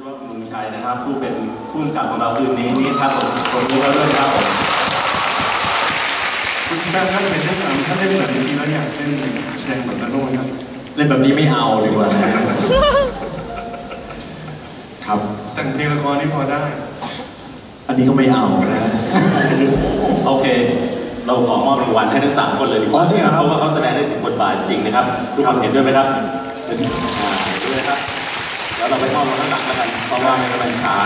ศวะเมืองชัยนะครับ ผู้เป็นผู้กำกับของเราคืนนี้นี่ครับผมผมรู้แล้วด้วยครับผมคุณสแตมครับเห็นทั้งสามท่านเล่นแบบนี้แล้วอยากเล่นแสดงแบบนั้นด้วยครับ เล่นแบบนี้ไม่เอาดีกว่า ครับแต่งเพลงละครนี่พอได้ อันนี้ก็ไม่เอานะ โอเค เราขอมอบรางวัลให้ทั้งสามคนเลยดีกอ๋ว่าอจริงเหรอครับ เพราะว่าเขาแสดงได้ถึงบทบาทจริงนะครับ ทุกคนเห็นด้วยไหมครับเห็นอ่าเห็นด้วยนะครับ แล้วเราไปมอบรางวัลหลังแล้วกันเพราะว่าไม่กำลังช้า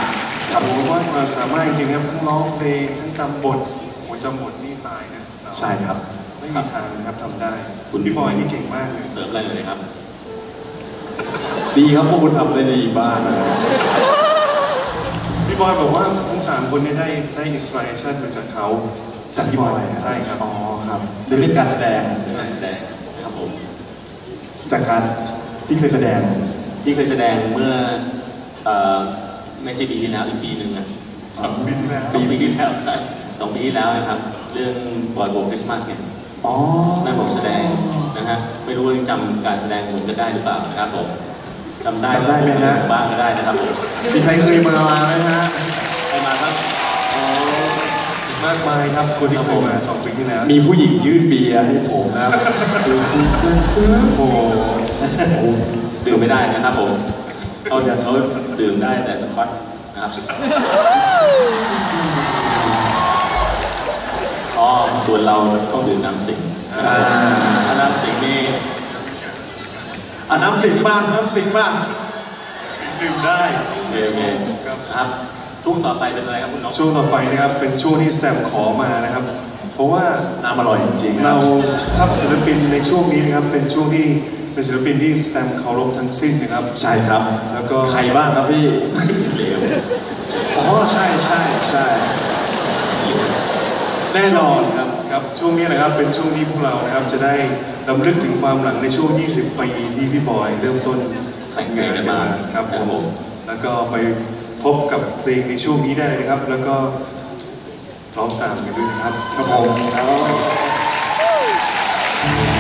ครับผมว่าความสามารถจริงๆครับทั้งร้องเพลงทั้งจำบทโอ้ยจำบทนี่ตายนะใช่ครับ ไม่มีทางนะครับทำได้ คุณพี่บอยนี่เก่งมากเลยเสริมอะไรเลยครับ ดีครับพวกคุณทำได้ดีมากนะครับพี่บอยบอกว่าทั้งสามคนเนี่ยได้ได้อินสปิเรชันมาจากเขาจากพี่บอยใช่ครับอ๋อครับเรื่องการแสดงการแสดงนะครับผมจากการที่เคยแสดง ที่เคยแสดงเมื่อเอ่อไม่ใช่ปีที่แล้วอีกปีหนึ่งนะสองปีที่แล้วสองปีที่แล้วใช่สองปีที่แล้วนะครับ เรื่องบอยโบคริสต์มาสเนี่ยอ๋อนั่นผมแสดงนะฮะไม่รู้ว่ายังจำการแสดงผมกันได้หรือเปล่านะครับผมจำได้จำได้ไหมฮะ บ้างก็ได้นะครับผมมีใครเคยมาไหมฮะใครมาครับ มากมายครับคนที่เคยมาสองปีที่แล้วมีผู้หญิงยื่นเบียร์ให้ผมนะครับ โอ้โห ดื่มไม่ได้นะครับผมเขาเดี๋ยวเขาดื่มได้แต่สกอตนะครับอ๋อส่วนเราต้องดื่มน้ำสิงนะครับถ้าน้ำสิงนี่อะน้ำสิงบ้างน้ำสิงบ้างดื่มได้โอเคโอเคครับช่วงต่อไปเป็นอะไรครับคุณน้องช่วงต่อไปนะครับเป็นช่วงที่สแตมขอมานะครับ เพราะว่าน้ำอร่อยจริงๆนะคเรารับทับศิลปินในช่วงนี้นะครับเป็นช่วงที่ เป็นศิลปินที่สแตมเคารพทั้งสิ้นนะครับ ใช่ครับ แล้วก็ใครบ้างครับพี่เหลวอ๋อใช่ใช่ใช่แน่นอนครับครับช่วงนี้นะครับเป็นช่วงที่พวกเรานะครับจะได้รำลึกถึงความหลังในช่วง 20 ปีที่พี่บอยเริ่มต้นแต่งงานกันมาครับผมแล้วก็ไปพบกับเพลงในช่วงนี้ได้นะครับ แล้วก็ร้องตามกันด้วยนะครับครับผมแ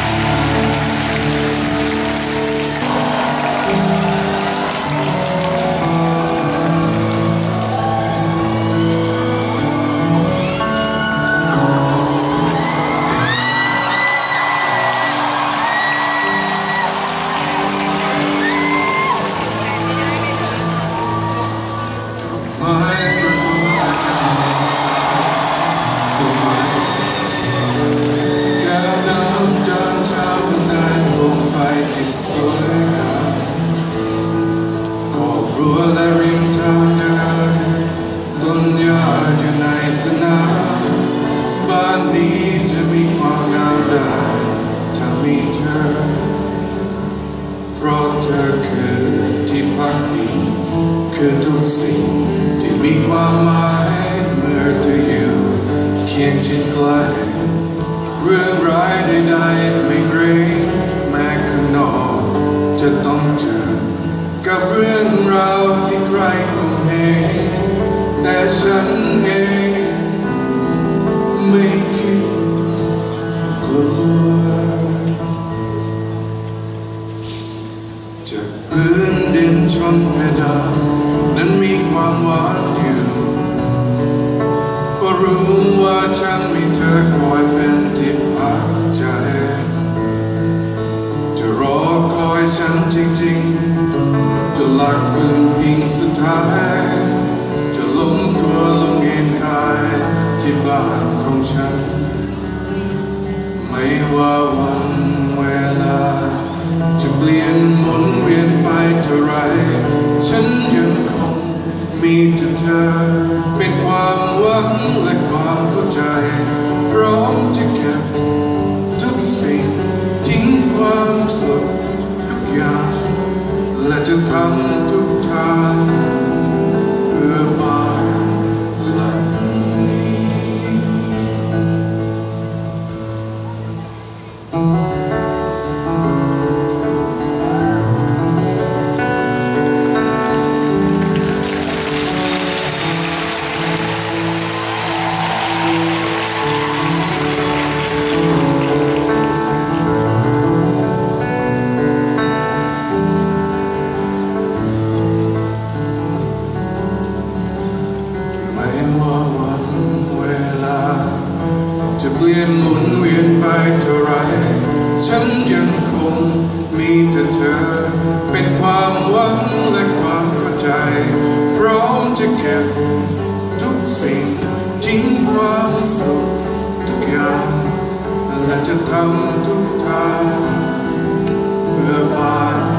คือทุกสิ่งที่มีความหมายเมื่อเธออยู่เคียงชิดใกล้เบ้านของฉัน ไม่ว่าวันเวลา จะเปลี่ยนหมุนเวียนไปเท่าไร ฉันยังคงมีแต่เธอ เป็นความหวังและความเข้าใจ พร้อมจะเก็บทุกสิ่งทิ้งความสุขทุกอย่าง จะเปลี่ยนหมุนเวียนไปเท่าไร ฉันยังคงมีแต่เธอ เป็นความหวังและความเข้าใจ พร้อมจะเก็บทุกสิ่งทิ้งความสุขทุกอย่างและจะทำทุกทางเพื่อผ่าน